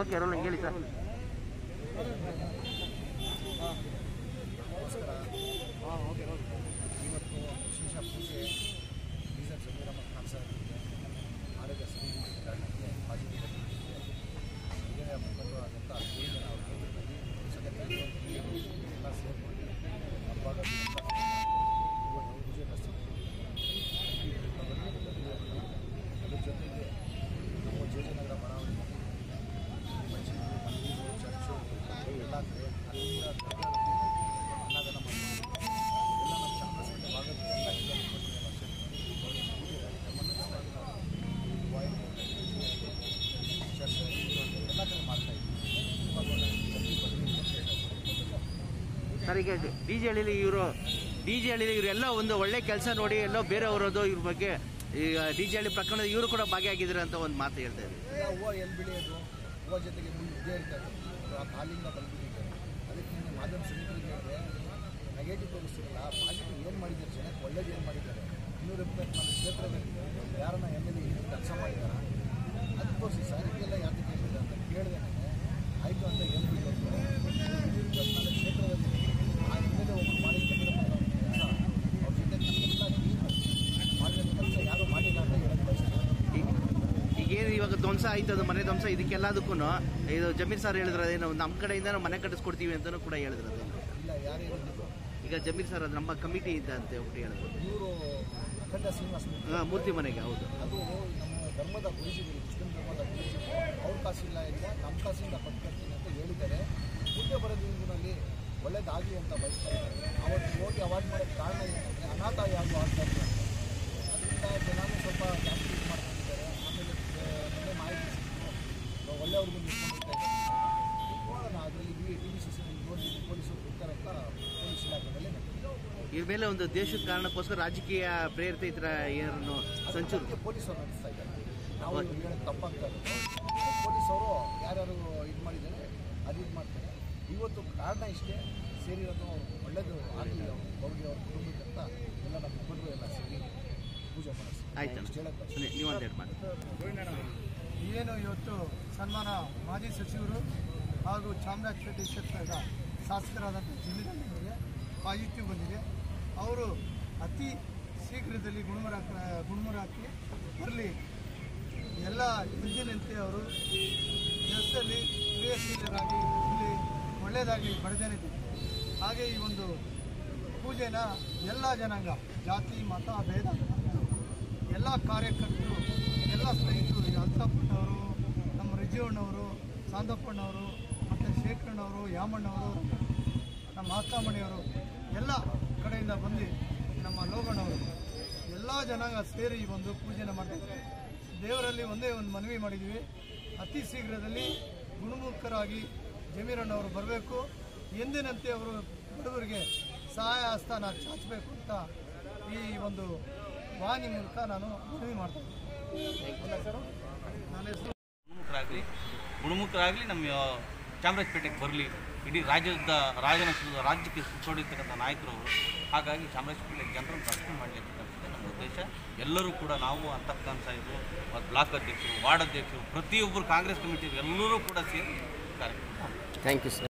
Okay role ಹೇಳಿ sir. ಹಾಂ okay. ಇವತ್ತು ವಿಶೇಷ ಪೂಜೆ. ಸರ್ ಈಗ ಡಿ ಜೆ ಹಳ್ಳಿಲಿ ಇವರು ಡಿ ಜೆ ಹಳ್ಳಿಲಿ ಇವರೆಲ್ಲ ಒಂದು ಒಳ್ಳೆ ಕೆಲಸ ನೋಡಿ ಎಲ್ಲೋ ಬೇರೆಯವರದು ಇವ್ರ ಬಗ್ಗೆ ಈಗ ಡಿ ಜೆ ಹಳ್ಳಿ ಪ್ರಕರಣ ಇವರು ಕೂಡ ಭಾಗಿಯಾಗಿದ್ದಾರೆ ಅಂತ ಒಂದು ಮಾತು ಹೇಳ್ತಾ ಇದ್ದಾರೆ ಹೂವು ಎಲ್ಲಿ ಬೆಳೆಯೋದು ಹೂವು ಜೊತೆಗೆ ಇದ್ದೇ ಕಾಲಿಂದ ಬಂದ್ಬಿಟ್ಟಿದ್ದಾರೆ. ಅದಕ್ಕೆ ಮಾಧ್ಯಮ ಸಮಿತಿಗೆ ನೆಗೆಟಿವ್ ತೋರಿಸ್ತಿರಲ್ಲ ಪಾಸಿಟಿವ್ ಏನು ಮಾಡಿದ್ದಾರೆ ಜನಕ್ಕೆ ಒಳ್ಳೇದು ಏನು ಮಾಡಿದ್ದಾರೆ? ಇನ್ನೂರ ಇಪ್ಪತ್ನಾಲ್ಕು ಕ್ಷೇತ್ರದಲ್ಲಿ ಯಾರನ್ನ ಎಂ ಎಲ್ ಎ ಕೆಲಸ ಮಾಡಿದ್ದಾರೆ? ಅದಕ್ಕೋಸ್ಕರ ಕೇಳಿದ್ರೆ ಅಂತ ಕೇಳಿದೆ ನನಗೆ ಆಯಿತು ಅಂತ ಹೇಳ್ಬಿಟ್ಟು ಇನ್ನೂರ ಇಪ್ಪತ್ನಾಲ್ಕು ಕ್ಷೇತ್ರದಲ್ಲಿ ಆ ಎಂ ಎಲ್ ಎ ಒಬ್ಬರು ಮಾಡಿ ಕೆಲಸ ಅವ್ರ ಜೊತೆ ನಮ್ಮೆಲ್ಲ ಟೀಮು ಮಾಡಿದ ಕೆಲಸ ಯಾರೂ ಮಾಡಿಲ್ಲ ಅಂತ ಹೇಳಕ್ಕೆ ಬಯಸ್ತಾರೆ ಈಗ ಏನು ಇವಾಗ ಧ್ವಂಸ ಆಯ್ತದ ಅದು ಮನೆ ಧ್ವಂಸ ಇದಕ್ಕೆಲ್ಲದಕ್ಕೂ ಇದು ಜಮೀರ್ ಸರ್ ಹೇಳಿದ್ರೆ ಏನು ನಮ್ಮ ಕಡೆಯಿಂದ ನಾವು ಮನೆ ಕಟ್ಟಿಸ್ಕೊಡ್ತೀವಿ ಅಂತಲೂ ಕೂಡ ಹೇಳಿದ್ರು ಅದು ಇಲ್ಲ ಯಾರು ಹೇಳಿದ್ರು ಈಗ ಜಮೀರ್ ಸರ್ ಅದು ನಮ್ಮ ಕಮಿಟಿ ಇದ್ದ ಅಂತ ಹೇಳಿದ್ರು. ಅಖಂಡ ಮೂರ್ತಿ. ಹಾಂ ಮೂರ್ತಿ ಮನೆಗೆ ಹೌದು. ಅದು ನಮ್ಮ ಧರ್ಮದ ಗುರುಜಿಗಳು ಮುಸ್ಲಿಂ ಧರ್ಮದ ಗುರುಜಿಗಳು ಅವ್ರ ಕಾಸಿಲ್ಲ ಇಲ್ಲ ನಮ್ಮ ಕಾಸಿಂದ ಪಡ್ಕೊಳ್ತೀನಿ ಅಂತ ಹೇಳಿದ್ದಾರೆ. ಮುಂದೆ ಬರೋ ದಿನಗಳಲ್ಲಿ ಒಳ್ಳೇದಾಗಲಿ ಅಂತ ಬಯಸ್ತಾರೆ. ಅವತ್ತು ಹೋಗಿ ಅವಾಯ್ಡ್ ಮಾಡೋಕ್ಕೆ ಕಾರಣ ಏನಂದರೆ ಅನಾಥ ಇವ್ರ ಮೇಲೆ ಒಂದು ದೇಶದ ಕಾರಣಕ್ಕೋಸ್ಕರ ರಾಜಕೀಯ ಪ್ರೇರಿತ ಈ ತರ ಏನನ್ನು ಸಂಚು ಪೊಲೀಸರು ನಡೆಸ್ತಾ ಇದ್ದಾರೆ. ನಾವು ಹೇಳೋದು ತಪ್ಪಾಗ್ತದೆ ಯಾರ್ಯಾರು ಇದು ಮಾಡಿದ್ದಾರೆ ಅದು ಇದು ಮಾಡ್ತಾರೆ. ಇವತ್ತು ಕಾರಣ ಇಷ್ಟೇ ಸೇರಿರೋದು ಒಳ್ಳೆಯದು ಒಳ್ಳೇದು ಆಗಲಿ ಅವ್ರಿಗೆ ಅವ್ರ ಕುಟುಂಬಕ್ಕಂತ ಎಲ್ಲ ನಮ್ಮ ಮುಖಂಡರು ಎಲ್ಲ ಸೇರಿ ಪೂಜೆ ಮಾಡಿಸ್ತೀವಿ ಏನು ಇವತ್ತು ಸನ್ಮಾನ ಮಾಜಿ ಸಚಿವರು ಹಾಗೂ ಚಾಮರಾಜಪೇಟೆ ಕ್ಷೇತ್ರದ ಶಾಸಕರಾದಂಥ ಜಿಲ್ಲೆಯಲ್ಲಿ ಪಾಸಿಟಿವ್ ಬಂದಿದೆ. ಅವರು ಅತಿ ಶೀಘ್ರದಲ್ಲಿ ಗುಣಮರಾಕ ಗುಣಮರಾಕಿ ಬರಲಿ. ಎಲ್ಲ ಎಂದಿನಂತೆ ಅವರು ಕೆಲಸದಲ್ಲಿ ಕ್ರಿಯಾಶೀಲರಾಗಿ ಇಲ್ಲಿ ಒಳ್ಳೆಯದಾಗಿ ಬಡಜನಿದೆ ಹಾಗೆ ಈ ಒಂದು ಪೂಜೆನ ಎಲ್ಲ ಜನಾಂಗ, ಜಾತಿ, ಮತ, ಭೇದ, ಎಲ್ಲ ಕಾರ್ಯಕರ್ತರು, ಎಲ್ಲ ಸ್ನೇಹಿತರು, ಈ ಅಲ್ತಾಪಣ್ಣವರು ನಮ್ಮ ರಿಜೀವಣ್ಣವರು ಸಾಂದಪ್ಪಣ್ಣವರು ಮತ್ತು ಶೇಖರಣ್ಣವರು, ಯಾಮಣ್ಣವರು, ನಮ್ಮ ಆಸ್ತಾಮಣಿಯವರು ಎಲ್ಲ ಕಡೆಯಿಂದ ಬಂದು ನಮ್ಮ ಲೋಗಣ್ಣವರು ಎಲ್ಲ ಜನಾಂಗ ಸೇರಿ ಒಂದು ಪೂಜೆನ ಮಾಡ್ತಿದ್ದಾರೆ ದೇವರಲ್ಲಿ ಒಂದೇ ಒಂದು ಮನವಿ ಮಾಡಿದ್ದೀವಿ. ಅತಿ ಶೀಘ್ರದಲ್ಲಿ ಗುಣಮುಖರಾಗಿ ಜಮೀರಣ್ಣವರು ಬರಬೇಕು. ಎಂದಿನಂತೆ ಅವರು ಬಡವರಿಗೆ ಸಹಾಯ ಹಸ್ತಾನ ಚಾಚಬೇಕು ಅಂತ ಈ ಒಂದು ವಾಹಿನಿ ಮೂಲಕ ನಾನು ಮನವಿ ಮಾಡ್ತೀನಿ ಗುಣಮುಖರಾಗಲಿ. ಗುಣಮುಖರಾಗಲಿ ನಮ್ಮ ಚಾಮರಾಜಪೇಟೆಗೆ ಬರಲಿ, ಇಡೀ ರಾಜ್ಯದ ರಾಜನ ರಾಜ್ಯಕ್ಕೆ ಸುತ್ತೋಡಿರ್ತಕ್ಕಂಥ ನಾಯಕರು ಹಾಗಾಗಿ ಚಾಮರಾಜಪೇಟೆ ಜನರನ್ನು ರಕ್ಷಣೆ ಮಾಡಲಿ ಅಂತಕ್ಕಂಥದ್ದು ನಮ್ಮ ಉದ್ದೇಶ. ಎಲ್ಲರೂ ಕೂಡ ನಾವು ಅಂತಕ್ಕಂಥ ಸಾಹೇಬರು ಮತ್ತು ಬ್ಲಾಕ್ ಅಧ್ಯಕ್ಷರು, ವಾರ್ಡ್ ಅಧ್ಯಕ್ಷರು, ಪ್ರತಿಯೊಬ್ಬರು ಕಾಂಗ್ರೆಸ್ ಕಮಿಟಿ ಎಲ್ಲರೂ ಕೂಡ ಸೇರಿ ಕಾರ್ಯಕ್ರಮ ಥ್ಯಾಂಕ್ ಯು ಸರ್